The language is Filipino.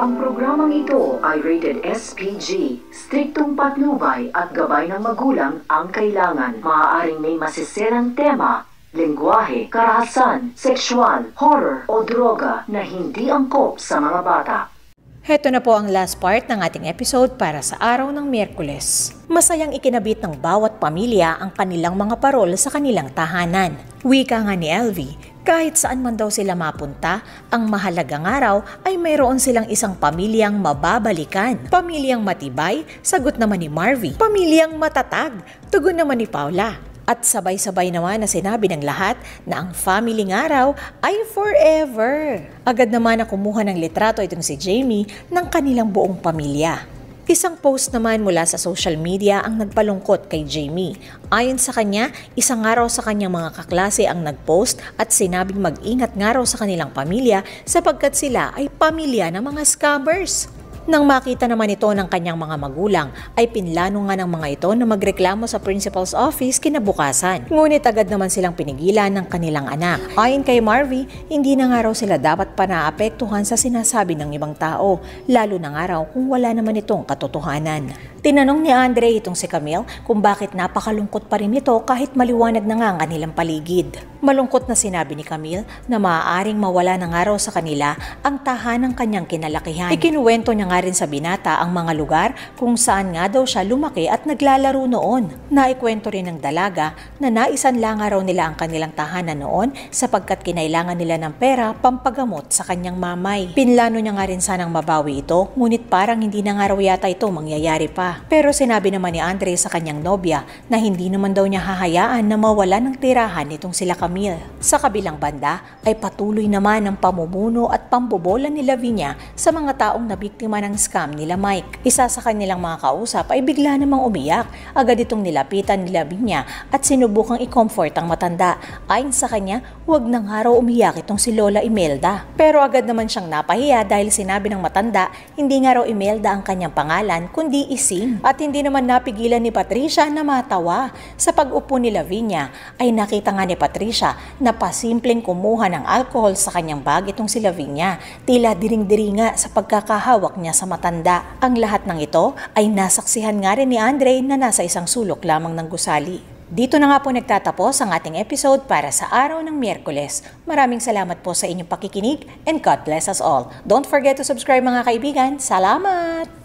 Ang programang ito ay rated SPG. Striktong patnubay at gabay ng magulang ang kailangan. Maaaring may masiserang tema, lengguwahe, karahasan, sexual, horror o droga na hindi angkop sa mga bata. Heto na po ang last part ng ating episode para sa araw ng Miyerkules. Masayang ikinabit ng bawat pamilya ang kanilang mga parol sa kanilang tahanan. Wika nga ni Elvie, kahit saan man daw sila mapunta, ang mahalagang araw ay mayroon silang isang pamilyang mababalikan. Pamilyang matibay, sagot naman ni Marvy. Pamilyang matatag, tugon naman ni Paula. At sabay-sabay naman na sinabi ng lahat na ang family ng araw ay forever. Agad naman na kumuha ng litrato itong si Jamie ng kanilang buong pamilya. Isang post naman mula sa social media ang nagpalungkot kay Jamie. Ayon sa kanya, isang araw sa kanyang mga kaklase ang nagpost at sinabing mag-ingat nga raw sa kanilang pamilya sapagkat sila ay pamilya ng mga scammers. Nang makita naman ito ng kanyang mga magulang, ay pinlano nga ng mga ito na magreklamo sa principal's office kinabukasan. Ngunit agad naman silang pinigilan ng kanilang anak. Ayon kay Marvy, hindi na nga raw sila dapat pa naapektuhan sa sinasabi ng ibang tao, lalo na nga raw kung wala naman itong katotohanan. Tinanong ni Andre itong si Camille kung bakit napakalungkot pa rin ito kahit maliwanag na nga ang kanilang paligid. Malungkot na sinabi ni Camille na maaaring mawala ng araw sa kanila ang tahanang kanyang kinalakihan. Ikinuwento niya nga rin sa binata ang mga lugar kung saan nga daw siya lumaki at naglalaro noon. Naikwento rin ng dalaga na naisan lang raw nila ang kanilang tahanan noon sapagkat kinailangan nila ng pera pampagamot sa kanyang mamay. Pinlano niya nga rin sanang mabawi ito ngunit parang hindi na nga raw yata ito mangyayari pa. Pero sinabi naman ni Andre sa kanyang nobya na hindi naman daw niya hahayaan na mawala ng tirahan nitong sila Camille. Sa kabilang banda ay patuloy naman ang pamumuno at pambobola ni Lavinia sa mga taong nabiktima ng scam nila Mike. Isa sa kanilang mga kausap ay bigla namang umiyak. Agad itong nilapitan ni Lavinia at sinubukang i-comfort ang matanda. Ayon sa kanya, huwag nang araw umiyak itong si Lola Imelda. Pero agad naman siyang napahiya dahil sinabi ng matanda, hindi nga raw Imelda ang kanyang pangalan kundi isi lasing at hindi naman napigilan ni Patricia na matawa. Sa pag-upo ni Lavinia ay nakita nga ni Patricia na pasimpleng kumuha ng alcohol sa kanyang bag itong si Lavinia. Tila diring-diri sa pagkakahawak niya sa matanda. Ang lahat ng ito ay nasaksihan nga rin ni Andre na nasa isang sulok lamang ng gusali. Dito na nga po nagtatapos ang ating episode para sa araw ng Miyerkules. Maraming salamat po sa inyong pakikinig and God bless us all. Don't forget to subscribe mga kaibigan. Salamat!